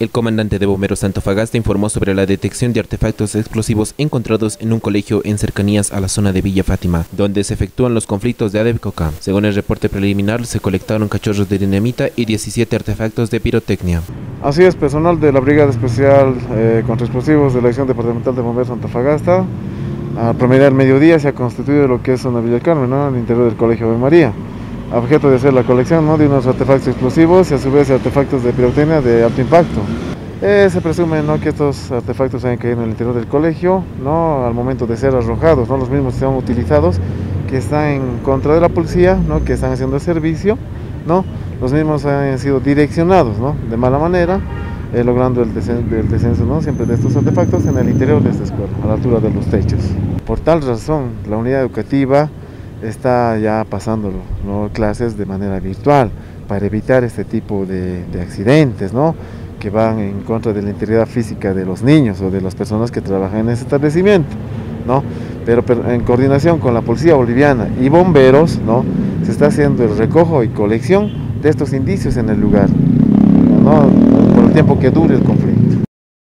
El comandante de bomberos Antofagasta informó sobre la detección de artefactos explosivos encontrados en un colegio en cercanías a la zona de Villa Fátima, donde se efectúan los conflictos de Adepcoca. Según el reporte preliminar, se colectaron cachorros de dinamita y 17 artefactos de pirotecnia. Así es, personal de la Brigada Especial eh, contra Explosivos de la Acción Departamental de Bomberos Antofagasta, a promedio del mediodía se ha constituido lo que es zona Villa Carmen, ¿no? al interior del Colegio de María objeto de hacer la colección ¿no? de unos artefactos explosivos y a su vez artefactos de pirotecnia de alto impacto. Eh, se presume ¿no? que estos artefactos hayan caído en el interior del colegio ¿no? al momento de ser arrojados, ¿no? los mismos que son utilizados, que están en contra de la policía, ¿no? que están haciendo el servicio, ¿no? los mismos han sido direccionados ¿no? de mala manera, eh, logrando el, el descenso ¿no? siempre de estos artefactos en el interior de esta escuela, a la altura de los techos. Por tal razón, la unidad educativa está ya pasando clases de manera virtual para evitar este tipo de, accidentes, ¿no? que van en contra de la integridad física de los niños o de las personas que trabajan en ese establecimiento. ¿no? Pero, en coordinación con la policía boliviana y bomberos, ¿no? se está haciendo el recojo y colección de estos indicios en el lugar, ¿no? por el tiempo que dure el conflicto.